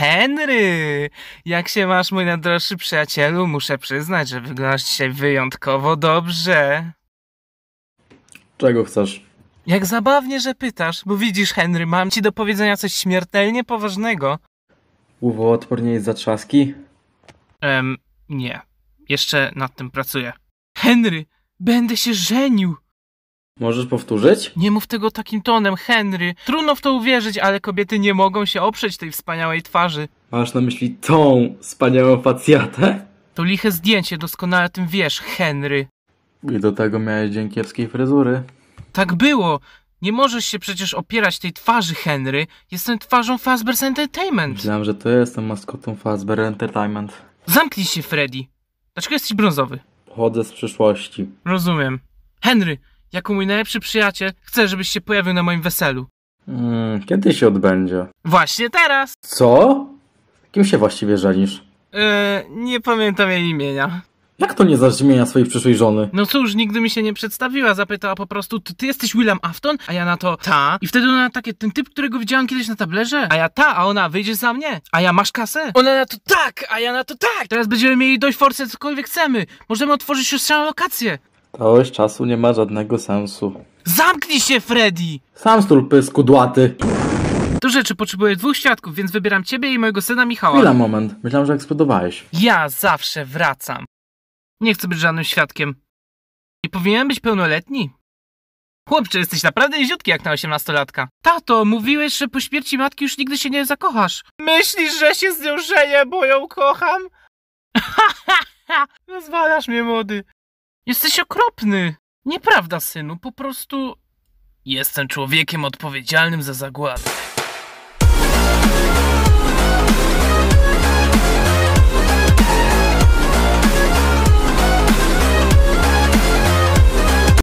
Henry! Jak się masz, mój najdroższy przyjacielu? Muszę przyznać, że wyglądasz dzisiaj wyjątkowo dobrze. Czego chcesz? Jak zabawnie, że pytasz, bo widzisz, Henry, mam ci do powiedzenia coś śmiertelnie poważnego. Uwoodpornie jest zatrzaski? Em, nie. Jeszcze nad tym pracuję. Henry, będę się żenił! Możesz powtórzyć? Nie mów tego takim tonem, Henry. Trudno w to uwierzyć, ale kobiety nie mogą się oprzeć tej wspaniałej twarzy. Masz na myśli tą wspaniałą facjatę? To liche zdjęcie, doskonale o tym wiesz, Henry. I do tego miałeś dzień kiepskiej fryzury. Tak było. Nie możesz się przecież opierać tej twarzy, Henry. Jestem twarzą Fazbear's Entertainment. Myślałem, że to jestem maskotą Fazbear Entertainment. Zamknij się, Freddy. Dlaczego jesteś brązowy? Pochodzę z przyszłości. Rozumiem. Henry, jako mój najlepszy przyjaciel, chcę, żebyś się pojawił na moim weselu. Mm, kiedy się odbędzie? Właśnie teraz! Co? Kim się właściwie żenisz? Eee, nie pamiętam jej imienia. Jak to nie znasz imienia swojej przyszłej żony? No cóż, nigdy mi się nie przedstawiła, zapytała po prostu, ty, ty jesteś William Afton? A ja na to, ta. I wtedy ona takie, ten typ, którego widziałam kiedyś na tablerze? A ja ta, a ona, wyjdziesz za mnie? A ja, masz kasę? Ona na to, tak, a ja na to, tak! Teraz będziemy mieli dość forsę, cokolwiek chcemy. Możemy otworzyć siostrzaną lokację. Całość czasu nie ma żadnego sensu. Zamknij się, Freddy! Sam stul pys kudłaty. Do rzeczy potrzebuję dwóch świadków, więc wybieram ciebie i mojego syna Michała. Chwila, moment. Myślałem, że eksplodowałeś. Ja zawsze wracam. Nie chcę być żadnym świadkiem. Nie powinienem być pełnoletni? Chłopcze, jesteś naprawdę niziutki jak na osiemnastolatka. Tato, mówiłeś, że po śmierci matki już nigdy się nie zakochasz. Myślisz, że się z nią żenię, bo ją kocham? Rozwalasz mnie, młody. Jesteś okropny. Nieprawda, synu, po prostu... Jestem człowiekiem odpowiedzialnym za zagładę.